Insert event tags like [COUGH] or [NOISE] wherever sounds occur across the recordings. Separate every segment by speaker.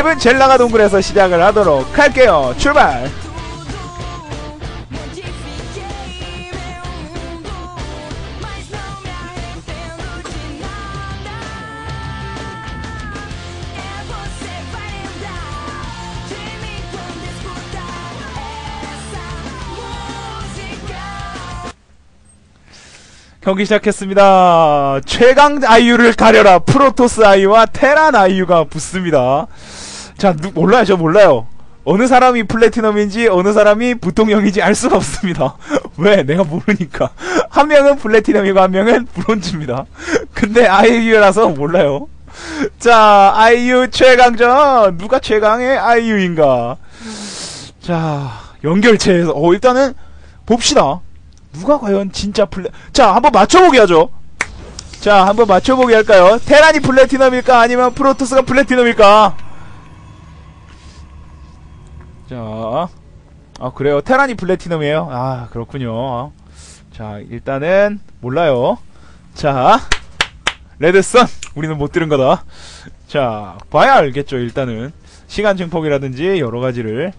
Speaker 1: 맵은 젤라가 동굴에서 시작을 하도록 할게요. 출발! 경기 시작했습니다. 최강 아이유를 가려라. 프로토스 아이유와 테란 아이유가 붙습니다. 자, 누, 몰라요. 저 몰라요. 어느 사람이 플래티넘인지 어느 사람이 부통령인지 알 수가 없습니다. [LAUGHS] 왜? 내가 모르니까. [LAUGHS] 한 명은 플래티넘이고 한 명은 브론즈입니다. [LAUGHS] 근데 아이유라서 몰라요. 자, 아이유 최강전. 누가 최강의 아이유인가? 자, 연결체에서, 어, 일단은 봅시다. 누가 과연 진짜 플래, 자, 한번 맞춰보기 하죠. 자, 한번 맞춰보기 할까요? 테란이 플래티넘일까? 아니면 프로토스가 플래티넘일까? 자, 아, 그래요. 테란이 플래티넘이에요. 아, 그렇군요. 자, 일단은, 몰라요. 자, 레드선. 우리는 못 들은 거다. 자, 봐야 알겠죠, 일단은. 시간 증폭이라든지 여러 가지를.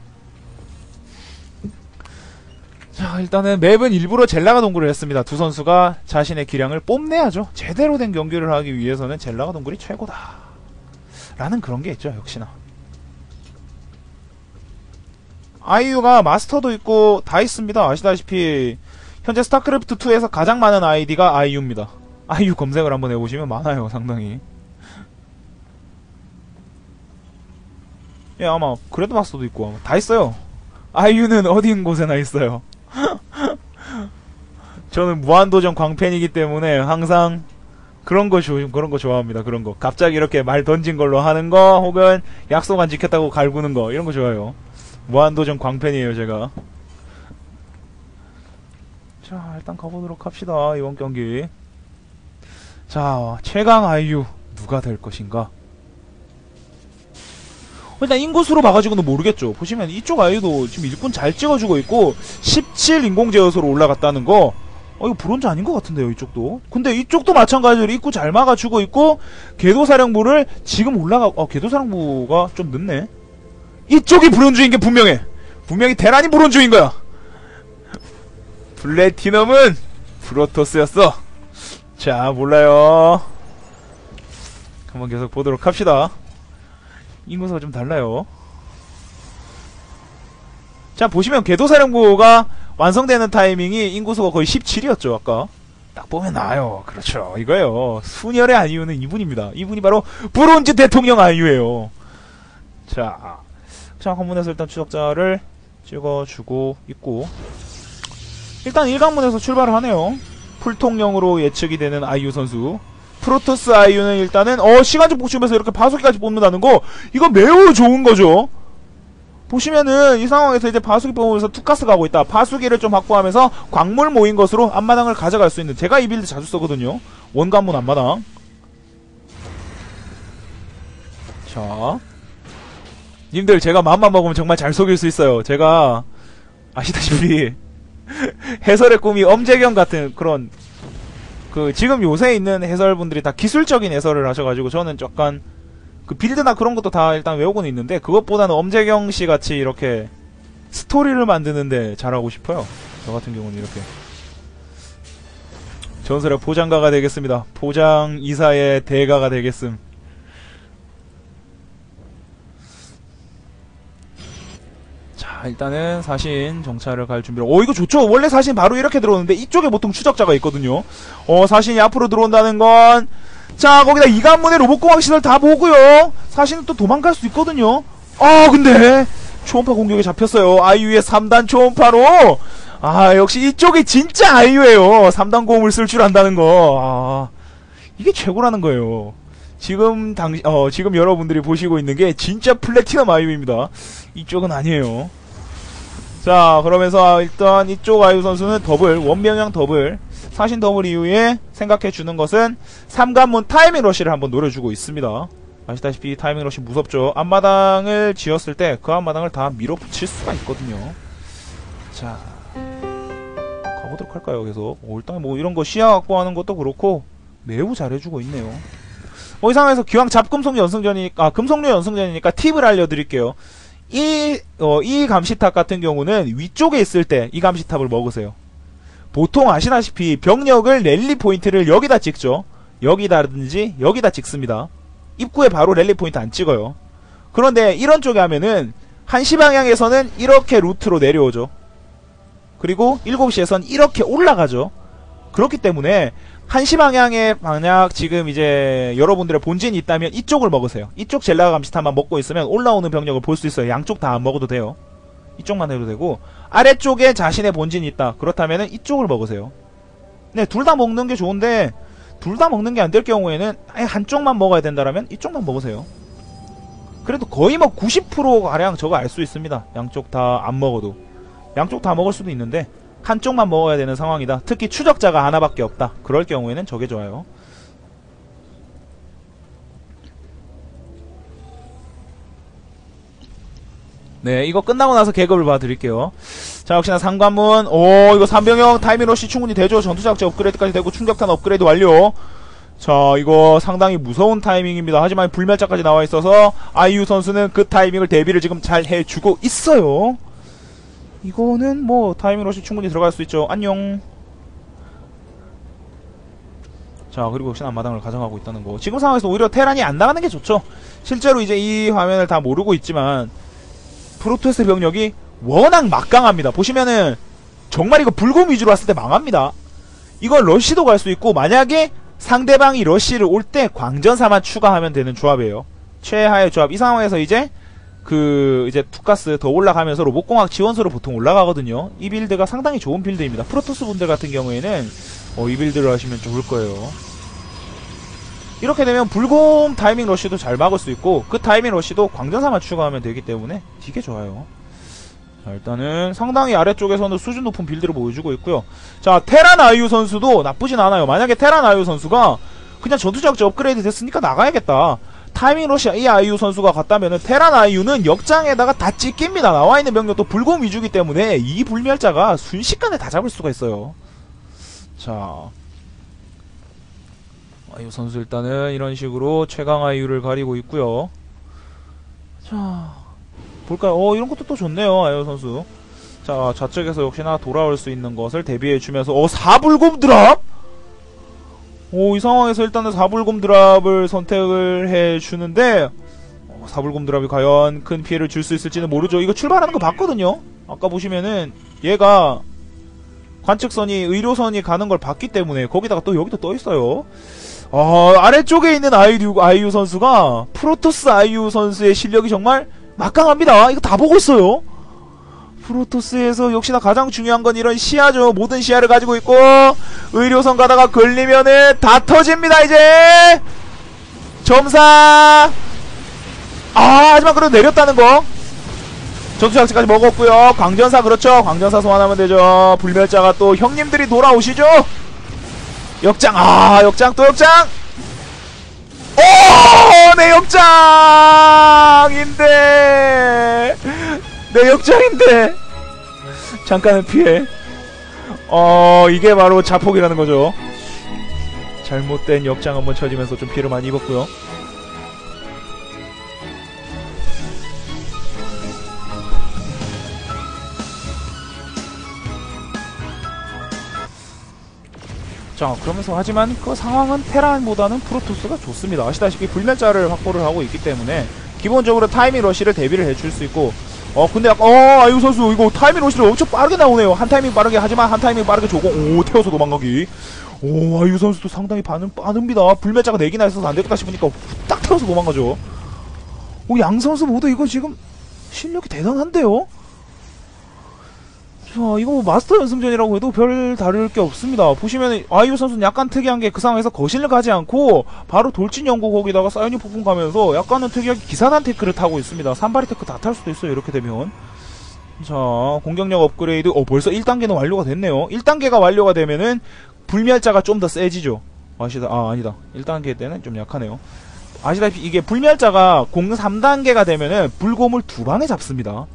Speaker 1: 자, 일단은 맵은 일부러 젤라가 동굴을 했습니다. 두 선수가 자신의 기량을 뽐내야죠. 제대로 된 경기를 하기 위해서는 젤라가 동굴이 최고다. 라는 그런 게 있죠, 역시나. 아이유가 마스터도 있고 다 있습니다. 아시다시피 현재 스타크래프트 2에서 가장 많은 아이디가 아이유입니다. 아이유 검색을 한번 해보시면 많아요, 상당히. 예, 아마 그래도 마스터도 있고 아마 다 있어요. 아이유는 어딘 곳에나 있어요. [LAUGHS] 저는 무한도전 광팬이기 때문에 항상 그런 거 조, 그런 거 좋아합니다. 그런 거. 갑자기 이렇게 말 던진 걸로 하는 거 혹은 약속 안 지켰다고 갈구는 거 이런 거 좋아요. 무한도전 광팬이에요, 제가. 자, 일단 가보도록 합시다. 이번 경기. 자, 최강 아이유 누가 될 것인가? 일단 인구수로 봐가지고는 모르겠죠. 보시면 이쪽 아이도 지금 일꾼 잘 찍어주고 있고 17 인공제어소로 올라갔다는 거. 어 이거 브론즈 아닌 것 같은데요 이쪽도. 근데 이쪽도 마찬가지로 입구 잘 막아주고 있고 궤도사령부를 지금 올라가. 어 궤도사령부가 좀 늦네. 이쪽이 브론즈인 게 분명해. 분명히 대란이 브론즈인 거야. 플래티넘은 프로토스였어. 자 몰라요. 한번 계속 보도록 합시다. 인구수가 좀 달라요. 자, 보시면 궤도사령부가 완성되는 타이밍이 인구수가 거의 17이었죠, 아까. 딱 보면 나와요. 그렇죠. 이거예요. 순열의 아이유는 이분입니다. 이분이 바로 브론즈 대통령 아이유예요. 자, 자, 관문에서 일단 추적자를 찍어주고 있고. 일단 1관문에서 출발을 하네요. 풀통령으로 예측이 되는 아이유 선수. 프로토스 아이유는 일단은 어 시간적 복습에서 이렇게 바수기까지 뽑는다는 거 이거 매우 좋은 거죠. 보시면은 이 상황에서 이제 파수기 뽑으면서 two가스 가고 있다. 파수기를 좀 확보하면서 광물 모인 것으로 앞마당을 가져갈 수 있는 제가 이 빌드 자주 쓰거든요. one관문 앞마당. 자. 님들 제가 마음만 먹으면 정말 잘 속일 수 있어요. 제가 아시다시피 [LAUGHS] 해설의 꿈이 엄재경 같은 그런 그 지금 요새 있는 해설분들이 다 기술적인 해설을 하셔가지고 저는 약간 그 빌드나 그런 것도 다 일단 외우고는 있는데 그것보다는 엄재경 씨 같이 이렇게 스토리를 만드는데 잘하고 싶어요. 저 같은 경우는 이렇게 전설의 포장가가 되겠습니다. 포장 이사의 대가가 되겠음. 자 일단은 사신 정찰을 갈 준비를 어 이거 좋죠. 원래 사신 바로 이렇게 들어오는데 이쪽에 보통 추적자가 있거든요. 어 사신이 앞으로 들어온다는 건 자 거기다 이관문의 로봇공학 시설 다 보고요. 사신은 또 도망갈 수 있거든요. 아 근데 초음파 공격에 잡혔어요. 아이유의 3단 초음파로. 아 역시 이쪽이 진짜 아이유예요. 3단 고음을 쓸 줄 안다는 거. 아, 이게 최고라는 거예요. 지금 당 어, 지금 여러분들이 보시고 있는 게 진짜 플래티넘 아이유입니다. 이쪽은 아니에요 자 그러면서 일단 이쪽 아이유 선수는 더블 one병영 더블. 사신 더블 이후에 생각해 주는 것은 삼관문 타이밍 러시를 한번 노려주고 있습니다. 아시다시피 타이밍 러시 무섭죠. 앞마당을 지었을 때 그 앞마당을 다 밀어붙일 수가 있거든요. 자 가보도록 할까요 계속? 어, 일단 뭐 이런 거 시야 확보하는 것도 그렇고 매우 잘해주고 있네요. 뭐 이상해서 기왕 잡금속 연승전이니까 아, 금속류 연승전이니까 팁을 알려드릴게요. 이, 어, 이 감시탑 같은 경우는 위쪽에 있을 때 이 감시탑을 먹으세요. 보통 아시다시피 병력을 랠리 포인트를 여기다 찍죠. 여기다든지 여기다 찍습니다. 입구에 바로 랠리 포인트 안 찍어요. 그런데 이런 쪽에 하면은 1시 방향에서는 이렇게 루트로 내려오죠. 그리고 7시에선 이렇게 올라가죠. 그렇기 때문에 1시 방향에 만약 지금 이제 여러분들의 본진이 있다면 이쪽을 먹으세요. 이쪽 젤나가 감시탑만 먹고 있으면 올라오는 병력을 볼 수 있어요. 양쪽 다 안 먹어도 돼요. 이쪽만 해도 되고 아래쪽에 자신의 본진이 있다. 그렇다면 이쪽을 먹으세요. 네, 둘 다 먹는 게 좋은데 둘 다 먹는 게 안 될 경우에는 아예 한쪽만 먹어야 된다라면 이쪽만 먹으세요. 그래도 거의 뭐 90% 가량 저거 알 수 있습니다. 양쪽 다 안 먹어도 양쪽 다 먹을 수도 있는데 한쪽만 먹어야 되는 상황이다. 특히 추적자가 하나밖에 없다. 그럴 경우에는 저게 좋아요. 네, 이거 끝나고 나서 계급을 봐드릴게요. 자, 역시나 상관문. 오, 이거 삼병형 타이밍러시 충분히 되죠. 전투작제 업그레이드까지 되고 충격탄 업그레이드 완료. 자, 이거 상당히 무서운 타이밍입니다. 하지만 불멸자까지 나와 있어서 아이유 선수는 그 타이밍을 대비를 지금 잘 해주고 있어요. 이거는 뭐 타이밍러시 충분히 들어갈 수 있죠. 안녕. 자 그리고 역시나 앞마당을 가져가고 있다는 거. 지금 상황에서 오히려 테란이 안 나가는 게 좋죠. 실제로 이제 이 화면을 다 모르고 있지만 프로토스 병력이 워낙 막강합니다. 보시면은 정말 이거 불곰 위주로 왔을 때 망합니다. 이건 러쉬도 갈 수 있고 만약에 상대방이 러쉬를 올 때 광전사만 추가하면 되는 조합이에요. 최하의 조합. 이 상황에서 이제 그 이제 two가스 더 올라가면서 로봇공학 지원소로 보통 올라가거든요. 이 build가 상당히 좋은 build입니다. 프로토스 분들 같은 경우에는 어, 이 build를 하시면 좋을 거예요. 이렇게 되면 불곰 타이밍 러쉬도 잘 막을 수 있고 그 타이밍 러쉬도 광전사만 추가하면 되기 때문에 되게 좋아요. 자, 일단은 상당히 아래쪽에서는 수준 높은 build를 보여주고 있고요. 자 테란 아이유 선수도 나쁘진 않아요. 만약에 테란 아이유 선수가 그냥 전투자극제 업그레이드 됐으니까 나가야겠다. 타이밍 러시아 이 아이유 선수가 갔다면은 테란 아이유는 역장에다가 다 찢깁니다. 나와 있는 병력도 불곰 위주기 때문에 이 불멸자가 순식간에 다 잡을 수가 있어요. 자. 아이유 선수 일단은 이런 식으로 최강 아이유를 가리고 있고요. 자. 볼까요? 어, 이런 것도 또 좋네요. 아이유 선수. 자, 좌측에서 역시나 돌아올 수 있는 것을 대비해 주면서 어, 사불곰 드랍? 오, 이 상황에서 일단은 사불곰 드랍을 선택을 해주는데, 어, 사불곰 드랍이 과연 큰 피해를 줄 수 있을지는 모르죠. 이거 출발하는 거 봤거든요? 아까 보시면은, 얘가, 관측선이, 의료선이 가는 걸 봤기 때문에, 거기다가 또 여기도 떠 있어요. 어, 아래쪽에 있는 아이유, 아이유 선수가, 프로토스 아이유 선수의 실력이 정말 막강합니다. 이거 다 보고 있어요. 프로토스에서 역시나 가장 중요한 건 이런 시야죠. 모든 시야를 가지고 있고 의료선 가다가 걸리면은 다 터집니다. 이제 점사 아 하지만 그래도 내렸다는 거 전투장치까지 먹었고요. 광전사 그렇죠. 광전사 소환하면 되죠. 불멸자가 또 형님들이 돌아오시죠. 역장 아 역장 또 역장 오내 역장인데 내 역장인데. 잠깐은 피해. 어 이게 바로 자폭이라는 거죠. 잘못된 역장 한번 쳐지면서 좀 피해를 많이 입었고요. 자 그러면서 하지만 그 상황은 테란보다는 프로토스가 좋습니다. 아시다시피 불멸자를 확보를 하고 있기 때문에 기본적으로 타이밍 러시를 대비를 해줄 수 있고 어 근데 약간 어 아이유 선수 이거 타이밍 러시를 엄청 빠르게 나오네요. 한 타이밍 빠르게 하지만 한 타이밍 빠르게 조공. 오 태워서 도망가기. 오 아이유 선수도 상당히 반응 빠릅니다. 불멸자가 4개나 있어서 안되겠다 싶으니까 딱 태워서 도망가죠. 오 양 선수 모두 이거 지금 실력이 대단한데요 자, 이거 뭐 마스터 연승전이라고 해도 별 다를 게 없습니다. 보시면 아이유 선수는 약간 특이한 게 그 상황에서 거신을 가지 않고 바로 돌진 연구 거기다가 사이오닉 폭풍 가면서 약간은 특이하게 기사단 tech를 타고 있습니다. 산바리 tech 다 탈 수도 있어요. 이렇게 되면. 자, 공격력 업그레이드. 어, 벌써 1단계는 완료가 됐네요. 1단계가 완료가 되면은 불멸자가 좀 더 세지죠. 아시다. 아, 아니다. 1단계 때는 좀 약하네요. 아시다시피 이게 불멸자가 공 3단계가 되면은 불곰을 두 방에 잡습니다.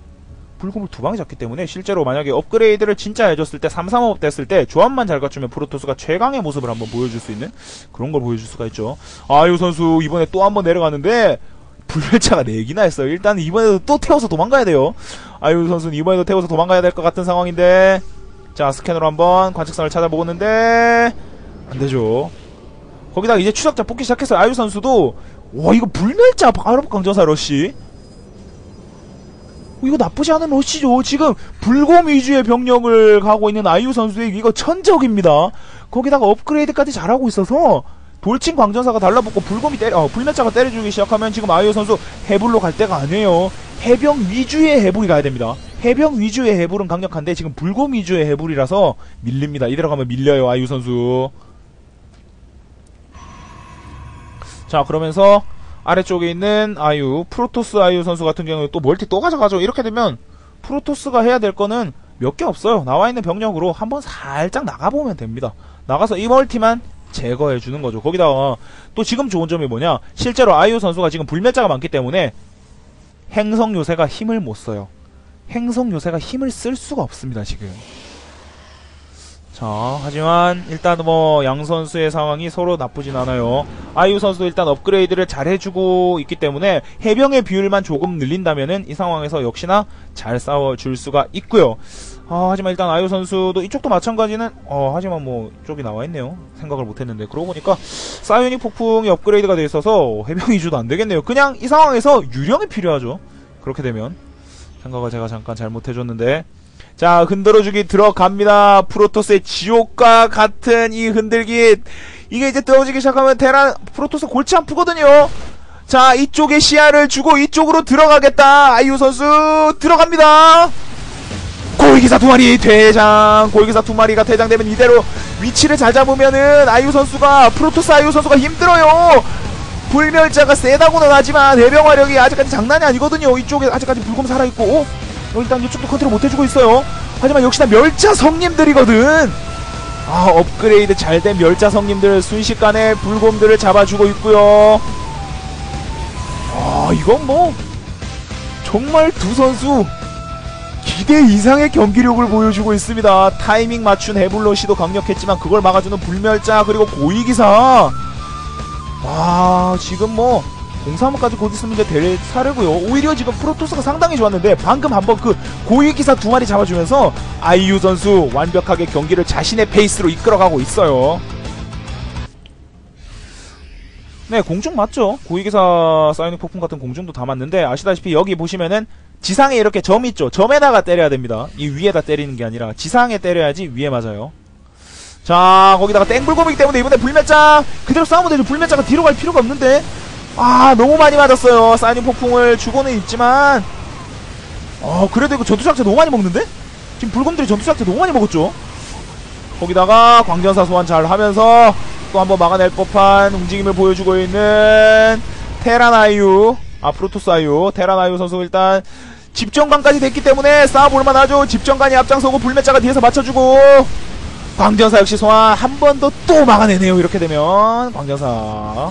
Speaker 1: 불곰을 두 방에 잡기 때문에 실제로 만약에 업그레이드를 진짜 해줬을 때 335업 됐을 때 조합만 잘 갖추면 프로토스가 최강의 모습을 한번 보여줄 수 있는 그런 걸 보여줄 수가 있죠. 아유 선수 이번에 또 한번 내려가는데 불멸차가 4기나 했어요. 일단 이번에도 또 태워서 도망가야 돼요. 아유 선수는 이번에도 태워서 도망가야 될 것 같은 상황인데 자 스캐너로 한번 관측선을 찾아보고 있는데 안되죠. 거기다가 이제 추적자 뽑기 시작했어요. 아유 선수도 와 이거 불멸자 바로 강전사 러쉬 어, 이거 나쁘지 않은 러시죠. 지금 불곰 위주의 병력을 가고 있는 아이유 선수에게 이거 천적입니다. 거기다가 업그레이드까지 잘하고 있어서 돌진 광전사가 달라붙고 불곰이 때려, 어, 불멸자가 때려주기 시작하면 지금 아이유 선수 해불로 갈 때가 아니에요. 해병 위주의 해불이 가야 됩니다. 해병 위주의 해불은 강력한데 지금 불곰 위주의 해불이라서 밀립니다. 이대로 가면 밀려요 아이유 선수. 자 그러면서 아래쪽에 있는 아유 프로토스 아유 선수 같은 경우에 또 멀티 또 가져가죠. 이렇게 되면 프로토스가 해야 될 거는 몇 개 없어요. 나와 있는 병력으로 한번 살짝 나가보면 됩니다. 나가서 이 멀티만 제거해 주는 거죠. 거기다가 또 지금 좋은 점이 뭐냐? 실제로 아유 선수가 지금 불멸자가 많기 때문에 행성 요새가 힘을 못 써요. 행성 요새가 힘을 쓸 수가 없습니다 지금 자, 하지만 일단 뭐 양 선수의 상황이 서로 나쁘진 않아요. 아이유 선수도 일단 업그레이드를 잘 해주고 있기 때문에 해병의 비율만 조금 늘린다면은 이 상황에서 역시나 잘 싸워줄 수가 있고요. 아, 하지만 일단 아이유 선수도 이쪽도 마찬가지는 어, 하지만 뭐 이쪽이 나와 있네요. 생각을 못했는데 그러고 보니까 사이오닉 폭풍이 업그레이드가 돼 있어서 해병 위주도 안 되겠네요. 그냥 이 상황에서 유령이 필요하죠. 그렇게 되면 생각을 제가 잠깐 잘못해줬는데 자 흔들어주기 들어갑니다. 프로토스의 지옥과 같은 이 흔들기. 이게 이제 떨어지기 시작하면 테란 프로토스 골치 아프거든요. 자 이쪽에 시야를 주고 이쪽으로 들어가겠다. 아이유 선수 들어갑니다. 고위기사 두 마리 퇴장. 고위기사 두 마리가 퇴장되면 이대로 위치를 잘 잡으면은 아이유 선수가 프로토스 아이유 선수가 힘들어요. 불멸자가 세다고는 하지만 해병 화력이 아직까지 장난이 아니거든요. 이쪽에 아직까지 불곰 살아있고 일단 이쪽도 컨트롤 못해주고 있어요. 하지만 역시나 멸자 성님들이거든. 아 업그레이드 잘 된 멸자 성님들 순식간에 불곰들을 잡아주고 있고요. 아 이건 뭐 정말 두 선수 기대 이상의 경기력을 보여주고 있습니다. 타이밍 맞춘 해블러시도 강력했지만 그걸 막아주는 불멸자 그리고 고위기사 와 지금 뭐 공사무까지 곧 있으면 될 사례고요. 오히려 지금 프로토스가 상당히 좋았는데 방금 한번 그 고위 기사 두 마리 잡아주면서 아이유 선수 완벽하게 경기를 자신의 페이스로 이끌어가고 있어요. 네, 공중 맞죠? 고위기사 사이닉 폭풍 같은 공중도 다 맞는데 아시다시피 여기 보시면은 지상에 이렇게 점 있죠? 점에다가 때려야 됩니다. 이 위에다 때리는 게 아니라 지상에 때려야지 위에 맞아요. 자, 거기다가 땡불곰이기 때문에 이번에 불멸자 그대로 싸우면 되죠. 불멸자가 뒤로 갈 필요가 없는데 아 너무 많이 맞았어요. 사이닝 폭풍을 주고는 있지만. 어 그래도 이거 전투작체 너무 많이 먹는데? 지금 불곰들이 전투작체 너무 많이 먹었죠? 거기다가 광전사 소환 잘 하면서 또 한번 막아낼 법한 움직임을 보여주고 있는 테란 아이유 아 테란 아이유 선수 일단 집정관까지 됐기 때문에 싸워볼만 하죠. 집정관이 앞장서고 불멸자가 뒤에서 맞춰주고. 광전사 역시 소환 한 번 더 또 막아내네요. 이렇게 되면 광전사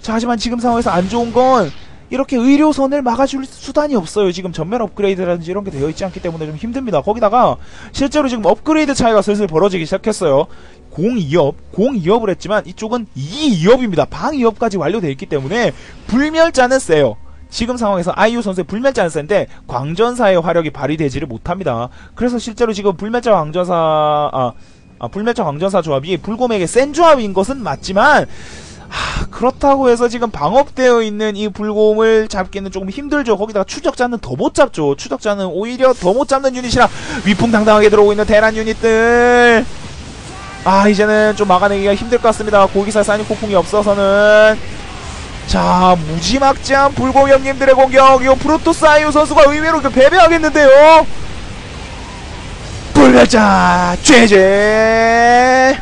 Speaker 1: 자 하지만 지금 상황에서 안 좋은 건 이렇게 의료선을 막아줄 수단이 없어요. 지금 전면 업그레이드라든지 이런 게 되어 있지 않기 때문에 좀 힘듭니다. 거기다가 실제로 지금 업그레이드 차이가 슬슬 벌어지기 시작했어요. 02업, 02업을 했지만 이쪽은 22업입니다. 방 2업까지 완료되어 있기 때문에 불멸자는 세요. 지금 상황에서 아이유 선수의 불멸자는 센데 광전사의 화력이 발휘되지를 못합니다. 그래서 실제로 지금 불멸자 광전사 아, 아 불멸자 광전사 조합이 불곰에게 센 조합인 것은 맞지만 하, 그렇다고 해서 지금 방업되어 있는 이 불곰을 잡기는 조금 힘들죠. 거기다가 추적자는 더 못 잡죠. 추적자는 오히려 더 못 잡는 유닛이라 위풍당당하게 들어오고 있는 대란 유닛들. 아 이제는 좀 막아내기가 힘들 것 같습니다. 고기사 사인 폭풍이 없어서는 자 무지막지한 불공형님들의 공격 이 프로토스 아이유 선수가 의외로 패배하겠는데요. 불멸자 죄죄